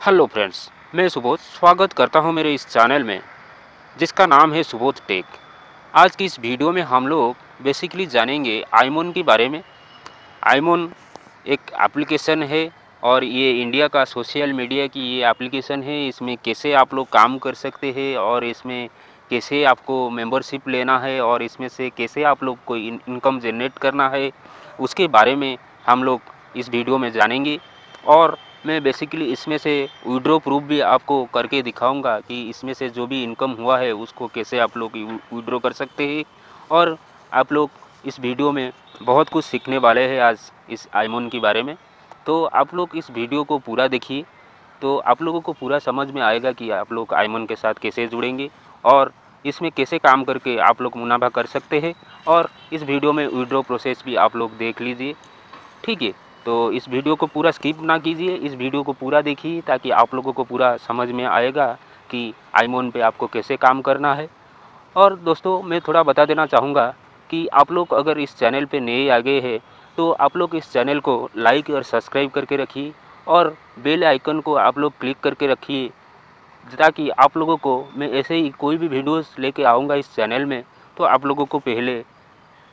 Hello friends मैं सुबोध स्वागत करता हूँ मेरे इस चैनल में, जिसका नाम है सुबोध टेक आज की इस वीडियो में हम लोग बेसिकली जानेंगे आईमोन के बारे में। आईमोन एक एप्लीकेशन है और ये इंडिया का सोशल मीडिया की ये एप्लीकेशन है। इसमें कैसे आप लोग काम कर सकते हैं और इसमें कैसे आपको मेंबरशिप लेना है और इसमें से कैसे आप लोग को इनकम जनरेट करना है, उसके बारे में हम लोग इस वीडियो में जानेंगे। और मैं बेसिकली इसमें से विड्रो प्रूफ भी आपको करके दिखाऊँगा कि इसमें से जो भी इनकम हुआ है, उसको कैसे आप लोग विड्रो कर सकते हैं। और आप लोग इस वीडियो में बहुत कुछ सीखने वाले हैं आज इस आईमोन के बारे में। तो आप लोग इस वीडियो को पूरा देखिए। तो आप लोगों को पूरा समझ में आएगा कि आप लोग आईमोन के साथ कैसे जुड़ेंगे और इसमें कैसे काम करके आप लोग मुनाफा कर सकते हैं। और इस वीडियो में विड्रो प्रोसेस भी आप लोग देख लीजिए। ठीक है। तो इस वीडियो को पूरा स्किप ना कीजिए, इस वीडियो को पूरा देखिए ताकि आप लोगों को पूरा समझ में आएगा कि आईमोन पे आपको कैसे काम करना है। और दोस्तों, मैं थोड़ा बता देना चाहूँगा कि आप लोग अगर इस चैनल पे नए आ गए हैं तो आप लोग इस चैनल को लाइक और सब्सक्राइब करके रखिए और बेल आइकन को आप लोग क्लिक करके रखिए ताकि आप लोगों को, मैं ऐसे ही कोई भी वीडियोस लेके आऊँगा इस चैनल में तो आप लोगों को पहले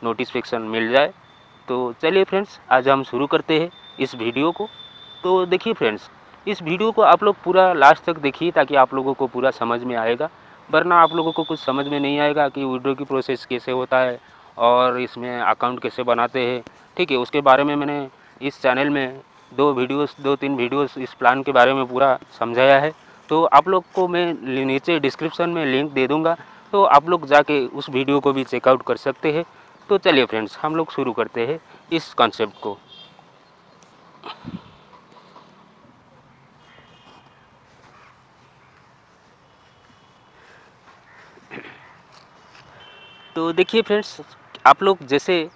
नोटिफिकेशन मिल जाए। तो चलिए फ्रेंड्स आज हम शुरू करते हैं इस वीडियो को। तो देखिए फ्रेंड्स इस वीडियो को आप लोग पूरा लास्ट तक देखिए ताकि आप लोगों को पूरा समझ में आएगा। वरना आप लोगों को कुछ समझ में नहीं आएगा कि विड्रो की प्रोसेस कैसे होता है और इसमें अकाउंट कैसे बनाते हैं। ठीक है, उसके बारे में मैंने इस चैनल में दो वीडियोस दो तीन वीडियोस इस प्लान के बारे में पूरा समझाया है। तो आप लोग को मैं नीचे डिस्क्रिप्शन में लिंक दे दूँगा। तो आप लोग जाके उस वीडियो को भी चेकआउट कर सकते हैं। तो चलिए फ्रेंड्स, हम लोग शुरू करते हैं इस कॉन्सेप्ट को। तो देखिए फ्रेंड्स, आप लोग जैसे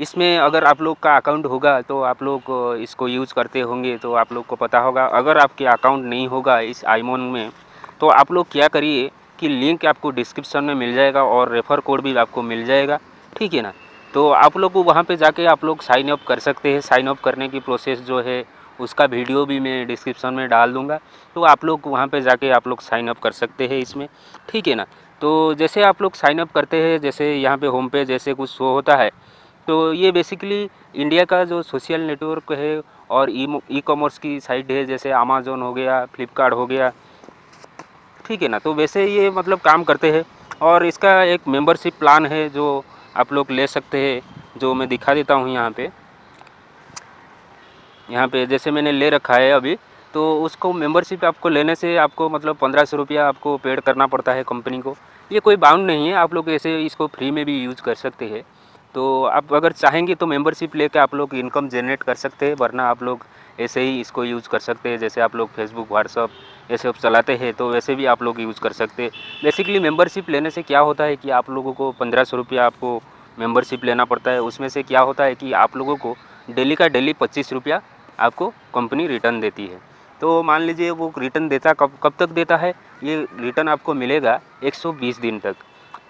इसमें अगर आप लोग का अकाउंट होगा तो आप लोग इसको यूज़ करते होंगे तो आप लोग को पता होगा। अगर आपके अकाउंट नहीं होगा इस आईमोन में तो आप लोग क्या करिए कि लिंक आपको डिस्क्रिप्शन में मिल जाएगा और रेफ़र कोड भी आपको मिल जाएगा। ठीक है ना? तो आप लोग वहाँ पे जाके आप लोग साइन अप कर सकते हैं। साइन अप करने की प्रोसेस जो है, उसका वीडियो भी मैं डिस्क्रिप्शन में डाल दूँगा। तो आप लोग वहाँ पे जाके आप लोग साइन अप कर सकते हैं इसमें। ठीक है ना? तो जैसे आप लोग साइन अप करते हैं, जैसे यहाँ पे होम पे जैसे कुछ शो होता है तो ये बेसिकली इंडिया का जो सोशल नेटवर्क है और ई कॉमर्स की साइट है, जैसे अमेज़ोन हो गया फ्लिपकार्ट हो गया। ठीक है ना? तो वैसे ये मतलब काम करते हैं। और इसका एक मेंबरशिप प्लान है जो आप लोग ले सकते हैं, जो मैं दिखा देता हूँ यहाँ पे। यहाँ पे जैसे मैंने ले रखा है अभी तो उसको मेंबरशिप आपको लेने से आपको मतलब पंद्रह सौ रुपया आपको पेड करना पड़ता है कंपनी को। ये कोई बाउंड नहीं है, आप लोग ऐसे इसको फ्री में भी यूज़ कर सकते हैं। तो आप अगर चाहेंगे तो मेंबरशिप लेके आप लोग इनकम जनरेट कर सकते हैं, वरना आप लोग ऐसे ही इसको यूज़ कर सकते हैं, जैसे आप लोग फेसबुक व्हाट्सअप ये सब चलाते हैं तो वैसे भी आप लोग यूज़ कर सकते हैं। बेसिकली मेंबरशिप लेने से क्या होता है कि आप लोगों को पंद्रह सौ रुपया आपको मेंबरशिप लेना पड़ता है। उसमें से क्या होता है कि आप लोगों को डेली का डेली पच्चीस रुपया आपको कंपनी रिटर्न देती है। तो मान लीजिए वो रिटर्न देता कब कब तक देता है? ये रिटर्न आपको मिलेगा 120 दिन तक।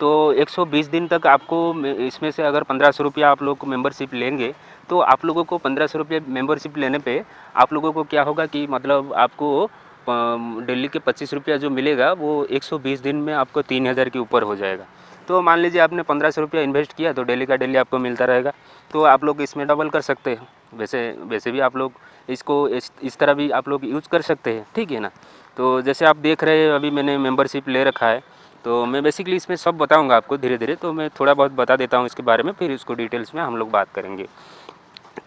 तो 120 दिन तक आपको इसमें से अगर पंद्रह सौ रुपया आप लोग को मेम्बरशिप लेंगे तो आप लोगों को पंद्रह सौ रुपये मेम्बरशिप लेने पे आप लोगों को क्या होगा कि मतलब आपको दिल्ली के पच्चीस रुपया जो मिलेगा वो 120 दिन में आपको तीन हज़ार के ऊपर हो जाएगा। तो मान लीजिए आपने पंद्रह सौ रुपया इन्वेस्ट किया तो डेली का डेली आपको मिलता रहेगा। तो आप लोग इसमें डबल कर सकते हैं। वैसे वैसे भी आप लोग इसको इस, इस तरह भी आप लोग यूज़ कर सकते हैं। ठीक है ना? तो जैसे आप देख रहे हैं अभी मैंने मेम्बरशिप ले रखा है। तो मैं बेसिकली इसमें सब बताऊँगा आपको धीरे धीरे तो मैं थोड़ा बहुत बता देता हूँ इसके बारे में, फिर इसको डिटेल्स में हम लोग बात करेंगे।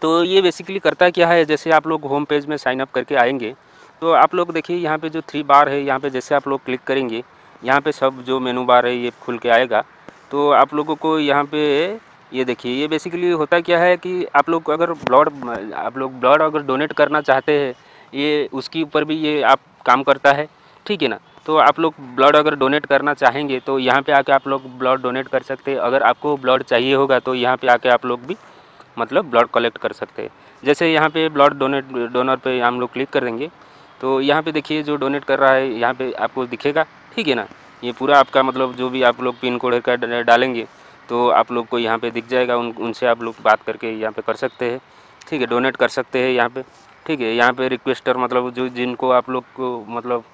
तो ये बेसिकली करता क्या है, जैसे आप लोग होम पेज में साइन अप करके आएँगे तो आप लोग देखिए यहाँ पे जो थ्री बार है, यहाँ पे जैसे आप लोग क्लिक करेंगे, यहाँ पे सब जो मेनू बार है ये खुल के आएगा। तो आप लोगों को यहाँ पे ये देखिए, ये बेसिकली होता क्या है कि आप लोग अगर ब्लड आप लोग ब्लड अगर डोनेट करना चाहते हैं, ये उसके ऊपर भी ये आप काम करता है, ठीक है ना? तो आप लोग ब्लड अगर डोनेट करना चाहेंगे तो यहाँ पे आके आप लोग ब्लड डोनेट कर सकते हैं। अगर आपको ब्लड चाहिए होगा तो यहाँ पे आके आप लोग भी मतलब ब्लड कलेक्ट कर सकते हैं। जैसे यहाँ पे ब्लड डोनेट, डोनर पे हम लोग क्लिक कर देंगे तो यहाँ पे देखिए जो डोनेट कर रहा है, यहाँ पे आपको दिखेगा, ठीक है ना? ये पूरा आपका मतलब जो भी आप लोग पिन कोड का डालेंगे तो आप लोग को यहाँ पे दिख जाएगा, उन, उनसे आप लोग बात करके यहाँ पे कर सकते हैं। ठीक है, डोनेट कर सकते हैं यहाँ पे। ठीक है, यहाँ पे रिक्वेस्टर मतलब जो, जिनको आप लोग को मतलब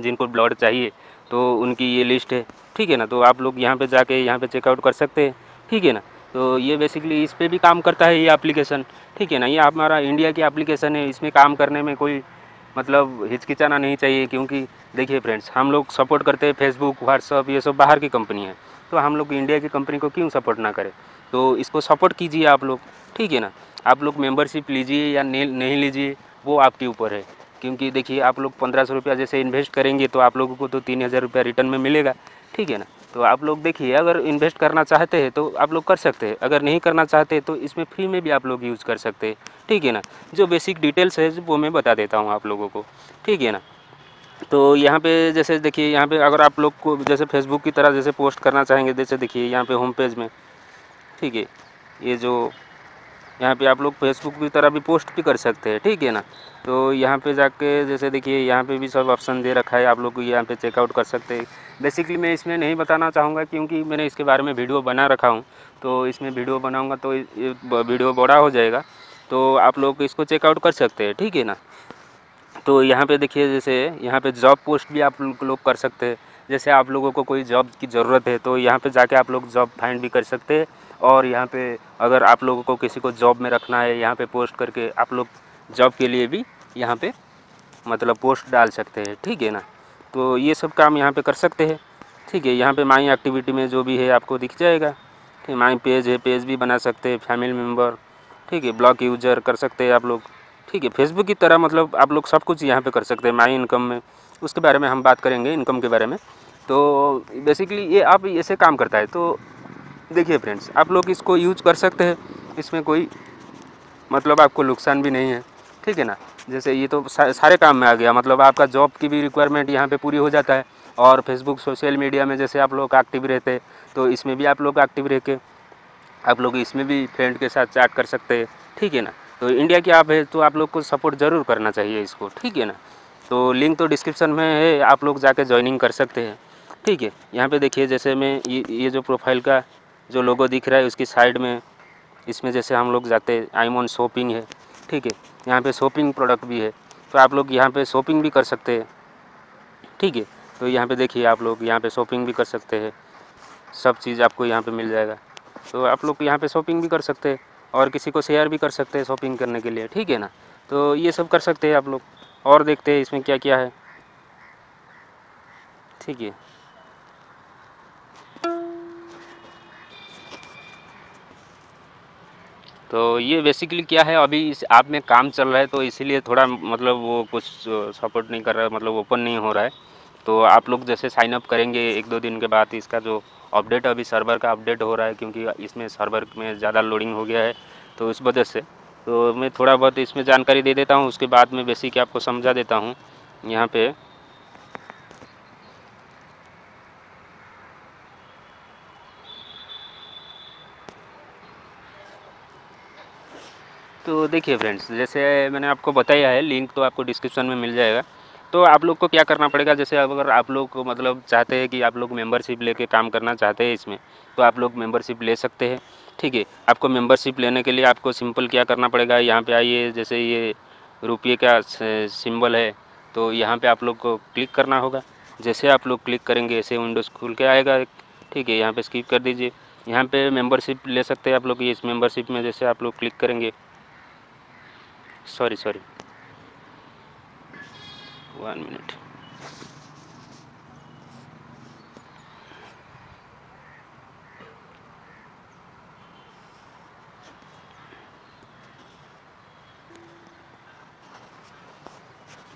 जिनको ब्लड चाहिए तो उनकी ये लिस्ट है। ठीक है ना? तो आप लोग यहाँ पे जाके यहाँ पे चेकआउट कर सकते हैं। ठीक है ना? तो ये बेसिकली इस पर भी काम करता है ये एप्लीकेशन ठीक है ना? ये हमारा इंडिया की एप्लीकेशन है। इसमें काम करने में कोई मतलब हिचकिचाना नहीं चाहिए, क्योंकि देखिए फ्रेंड्स हम लोग सपोर्ट करते हैं फेसबुक व्हाट्सअप ये सब बाहर की कंपनी है। तो हम लोग इंडिया की कंपनी को क्यों सपोर्ट ना करें? तो इसको सपोर्ट कीजिए आप लोग। ठीक है ना? आप लोग मेंबरशिप लीजिए या नहीं लीजिए, वो आपके ऊपर है। क्योंकि देखिए, आप लोग पंद्रह सौ रुपया जैसे इन्वेस्ट करेंगे तो आप लोगों को तो तीन हज़ार रुपया रिटर्न में मिलेगा। ठीक है ना? तो आप लोग देखिए, अगर इन्वेस्ट करना चाहते हैं तो आप लोग कर सकते हैं। अगर नहीं करना चाहते तो इसमें फ्री में भी आप लोग यूज़ कर सकते हैं। ठीक है ना? जो बेसिक डिटेल्स है, वो मैं बता देता हूँ आप लोगों को। ठीक है ना? तो यहाँ पे जैसे देखिए, यहाँ पे अगर आप लोग को जैसे फेसबुक की तरह जैसे पोस्ट करना चाहेंगे, जैसे देखिए, यहाँ पे होम पेज में। ठीक है? ये जो यहाँ पे आप लोग फेसबुक की तरह भी पोस्ट भी कर सकते हैं, ठीक है ना? तो यहाँ पे जाके जैसे देखिए, यहाँ पे भी सब ऑप्शन दे रखा है, आप लोग यहाँ पे चेकआउट कर सकते हैं। बेसिकली मैं इसमें नहीं बताना चाहूँगा क्योंकि मैंने इसके बारे में वीडियो बना रखा हूँ। तो इसमें वीडियो बनाऊँगा तो वीडियो बड़ा हो जाएगा। तो आप लोग इसको चेकआउट कर सकते हैं, ठीक है ना? तो यहाँ पे देखिए जैसे, यहाँ पे जॉब पोस्ट भी आप लोग कर सकते हैं। जैसे आप लोगों को कोई जॉब की ज़रूरत है तो यहाँ पे जाके आप लोग जॉब फाइंड भी कर सकते हैं। और यहाँ पे अगर आप लोगों को किसी को जॉब में रखना है, यहाँ पे पोस्ट करके आप लोग जॉब के लिए भी यहाँ पे मतलब पोस्ट डाल सकते हैं, ठीक है ना? तो ये सब काम यहाँ पे कर सकते हैं, ठीक है? यहाँ पे माई एक्टिविटी में जो भी है, आपको दिख जाएगा, ठीक माई पेज है, पेज भी बना सकते हैं, फैमिली मेंबर ठीक है? ब्लॉग यूज़र कर सकते हैं आप लोग, ठीक है? फेसबुक की तरह मतलब आप लोग सब कुछ यहाँ पे कर सकते हैं, माई इनकम में। उसके बारे में हम बात करेंगे इनकम के बारे में। तो बेसिकली ये आप ऐसे काम करता है तो देखिए फ्रेंड्स आप लोग इसको यूज़ कर सकते हैं। इसमें कोई मतलब आपको नुकसान भी नहीं है, ठीक है ना? जैसे ये तो सारे काम में आ गया मतलब आपका जॉब की भी रिक्वायरमेंट यहाँ पे पूरी हो जाता है। और फेसबुक सोशल मीडिया में जैसे आप लोग एक्टिव रहते तो इसमें भी आप लोग एक्टिव रह के आप लोग इसमें भी फ्रेंड के साथ चैट कर सकते हैं, ठीक है ना? तो इंडिया की आप है तो आप लोग को सपोर्ट ज़रूर करना चाहिए इसको, ठीक है ना? तो लिंक तो डिस्क्रिप्शन में है, आप लोग जाके ज्वाइनिंग कर सकते हैं। ठीक है, यहाँ पे देखिए, जैसे मैं ये जो प्रोफ़ाइल का जो लोगो दिख रहा है, उसकी साइड में, इसमें जैसे हम लोग जाते हैं आईमोन शॉपिंग है। ठीक है, यहाँ पे शॉपिंग प्रोडक्ट भी है। तो आप लोग यहाँ पे शॉपिंग भी कर सकते हैं। ठीक है तो यहाँ पे देखिए, आप लोग यहाँ पे शॉपिंग भी कर सकते हैं। सब चीज़ आपको यहाँ पे मिल जाएगा। तो आप लोग यहाँ पे शॉपिंग भी कर सकते हैं और किसी को शेयर भी कर सकते हैं शॉपिंग करने के लिए। ठीक है ना? तो ये सब कर सकते हैं आप लोग। और देखते हैं इसमें क्या क्या है। ठीक है। तो ये बेसिकली क्या है, अभी इस आप में काम चल रहा है तो इसीलिए थोड़ा मतलब वो कुछ सपोर्ट नहीं कर रहा है मतलब ओपन नहीं हो रहा है। तो आप लोग जैसे साइन अप करेंगे एक दो दिन के बाद इसका जो अपडेट अभी सर्वर का अपडेट हो रहा है, क्योंकि इसमें सर्वर में ज़्यादा लोडिंग हो गया है तो इस वजह से। तो मैं थोड़ा बहुत इसमें जानकारी दे देता हूँ, उसके बाद में बेसिक आपको समझा देता हूँ। यहाँ पे तो देखिए फ्रेंड्स, जैसे मैंने आपको बताया है, लिंक तो आपको डिस्क्रिप्शन में मिल जाएगा। तो आप लोग को क्या करना पड़ेगा, जैसे अगर आप लोग मतलब चाहते हैं कि आप लोग मेंबरशिप लेके काम करना चाहते हैं इसमें तो आप लोग मेंबरशिप ले सकते हैं। ठीक है, आपको मेंबरशिप लेने के लिए आपको सिंपल क्या करना पड़ेगा? यहाँ पे आइए, जैसे ये रुपये का सिंबल है तो यहाँ पे आप लोग को क्लिक करना होगा। जैसे आप लोग क्लिक करेंगे, ऐसे विंडोज़ खुल के आएगा। ठीक है, यहाँ पे स्किप कर दीजिए। यहाँ पे मेंबरशिप ले सकते हैं आप लोग, इस मेंबरशिप में जैसे आप लोग क्लिक करेंगे। सॉरी सॉरी वन मिनट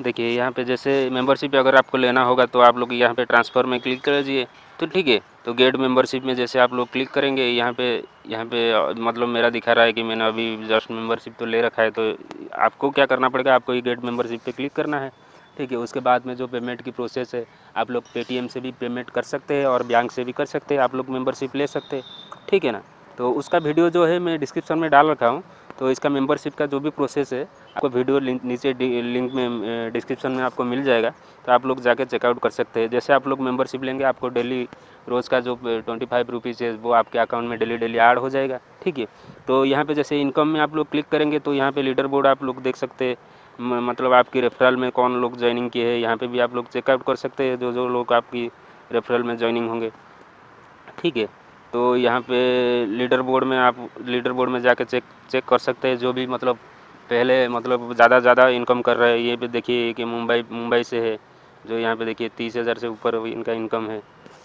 देखिए, यहाँ पे जैसे मेंबरशिप अगर आपको लेना होगा तो आप लोग यहाँ पे ट्रांसफ़र में क्लिक कर दीजिए। तो ठीक है तो गेट मेंबरशिप में जैसे आप लोग क्लिक करेंगे, यहाँ पे यहाँ पे मतलब मेरा दिखा रहा है कि मैंने अभी जस्ट मेंबरशिप तो ले रखा है तो आपको क्या करना पड़ेगा? आपको ये गेट मेंबरशिप पे क्लिक करना है। ठीक है, उसके बाद में जो पेमेंट की प्रोसेस है, आप लोग पेटीएम से भी पेमेंट कर सकते हैं और बैंक से भी कर सकते हैं, आप लोग मेम्बरशिप ले सकते हैं। ठीक है ना? तो उसका वीडियो जो है, मैं डिस्क्रिप्शन में डाल रखा हूँ। तो इसका मेंबरशिप का जो भी प्रोसेस है आपको वीडियो लिंक नीचे लिंक में डिस्क्रिप्शन में आपको मिल जाएगा तो आप लोग जाकर चेकआउट कर सकते हैं। जैसे आप लोग मेंबरशिप लेंगे, आपको डेली रोज़ का जो ट्वेंटी फाइव रुपीज़ है, वो आपके अकाउंट में डेली डेली ऐड हो जाएगा, ठीक है? तो यहाँ पे जैसे इनकम में आप लोग क्लिक करेंगे तो यहाँ पे लीडर बोर्ड आप लोग देख सकते हैं मतलब आपकी रेफरल में कौन लोग ज्वाइनिंग किए हैं, यहाँ पे भी आप लोग चेकआउट कर सकते हैं, जो जो लोग आपकी रेफरल में ज्वाइनिंग होंगे, ठीक है? तो यहाँ पे लीडर बोर्ड में आप लीडर बोर्ड में जाके चेक चेक कर सकते हैं, जो भी मतलब पहले मतलब ज़्यादा ज़्यादा इनकम कर रहे हैं। ये भी देखिए कि मुंबई मुंबई से है, जो यहाँ पे देखिए तीस हज़ार से ऊपर इनका इनकम है।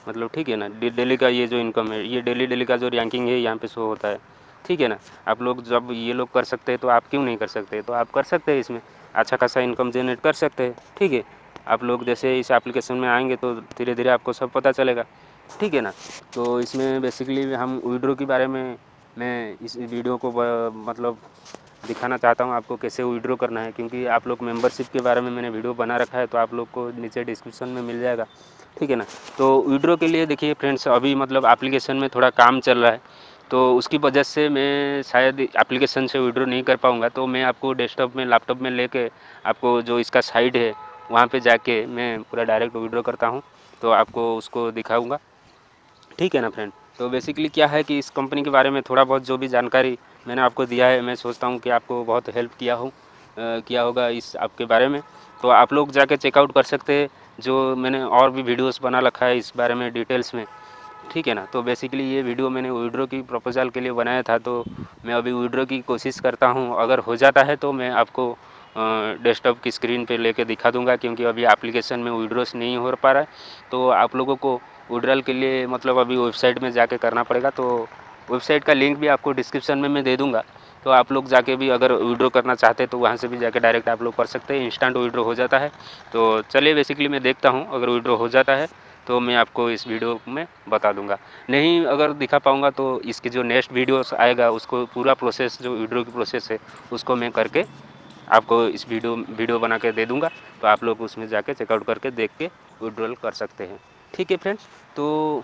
मतलब ठीक है ना? डेली का ये जो इनकम है, ये डेली डेली का जो रैंकिंग है, यहाँ पे शो होता है। ठीक है ना? आप लोग जब ये लोग कर सकते हैं तो आप क्यों नहीं कर सकते? तो आप कर सकते हैं इसमें। अच्छा खासा इनकम जनरेट कर सकते हैं। ठीक है? आप लोग जैसे इस एप्लीकेशन में आएँगे तो धीरे धीरे आपको सब पता चलेगा। ठीक है ना? तो इसमें बेसिकली हम विड्रो के बारे में, मैं इस वीडियो को मतलब दिखाना चाहता हूँ आपको कैसे विड्रो करना है, क्योंकि आप लोग मेंबरशिप के बारे में मैंने वीडियो बना रखा है तो आप लोग को नीचे डिस्क्रिप्शन में मिल जाएगा। ठीक है ना? तो विड्रो के लिए देखिए फ्रेंड्स अभी मतलब एप्लीकेशन में थोड़ा काम चल रहा है तो उसकी वजह से मैं शायद एप्लीकेशन से विड्रो नहीं कर पाऊँगा। तो मैं आपको डेस्कटॉप में लैपटॉप में लेके आपको जो इसका साइड है, वहाँ पे जाके मैं पूरा डायरेक्ट विड्रो करता हूँ तो आपको उसको दिखाऊँगा। ठीक है ना फ्रेंड तो बेसिकली क्या है कि इस कंपनी के बारे में थोड़ा बहुत जो भी जानकारी मैंने आपको दिया है, मैं सोचता हूँ कि आपको बहुत हेल्प किया हूँ किया होगा इस आपके बारे में। तो आप लोग जाके चेकआउट कर सकते हैं, जो मैंने और भी वीडियोस बना रखा है इस बारे में डिटेल्स में। ठीक है ना? तो बेसिकली ये वीडियो मैंने विड्रो की प्रपोजल के लिए बनाया था तो मैं अभी विड्रो की कोशिश करता हूँ। अगर हो जाता है तो मैं आपको डेस्कटॉप की स्क्रीन पे लेके दिखा दूँगा, क्योंकि अभी एप्लीकेशन में विड्रोस नहीं हो पा रहा है। तो आप लोगों को विड्रॉल के लिए मतलब अभी वेबसाइट में जाके करना पड़ेगा तो वेबसाइट का लिंक भी आपको डिस्क्रिप्शन में मैं दे दूँगा। तो आप लोग जाके भी अगर विड्रो करना चाहते हैं तो वहाँ से भी जाके डायरेक्ट आप लोग कर सकते हैं। इंस्टेंट विड्रो हो जाता है। तो चलिए बेसिकली मैं देखता हूँ, अगर विड्रो हो जाता है तो मैं आपको इस वीडियो में बता दूँगा। नहीं अगर दिखा पाऊँगा तो इसके जो नेक्स्ट वीडियोस आएगा, उसको पूरा प्रोसेस जो विड्रो की प्रोसेस है, उसको मैं करके आपको इस वीडियो वीडियो बना के दे दूँगा। तो आप लोग उसमें जाके चेकआउट करके देख के विड्रॉल कर सकते हैं। ठीक है फ्रेंड्स तो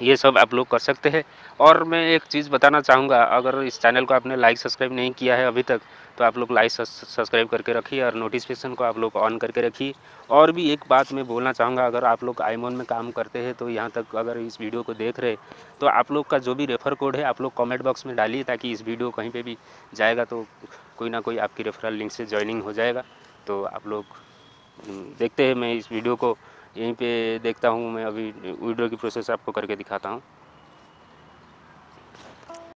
ये सब आप लोग कर सकते हैं। और मैं एक चीज़ बताना चाहूँगा, अगर इस चैनल को आपने लाइक सब्सक्राइब नहीं किया है अभी तक तो आप लोग लाइक सब्सक्राइब करके रखिए और नोटिफिकेशन को आप लोग ऑन करके रखिए। और भी एक बात मैं बोलना चाहूँगा, अगर आप लोग आईमोन में काम करते हैं तो यहाँ तक अगर इस वीडियो को देख रहे तो आप लोग का जो भी रेफ़र कोड है, आप लोग कॉमेंट बॉक्स में डालिए, ताकि इस वीडियो कहीं पर भी जाएगा तो कोई ना कोई आपकी रेफरल लिंक से ज्वाइनिंग हो जाएगा। तो आप लोग देखते हैं मैं इस वीडियो को। यहीं पे देखता हूँ मैं अभी वीडियो की प्रोसेस आपको करके दिखाता हूँ।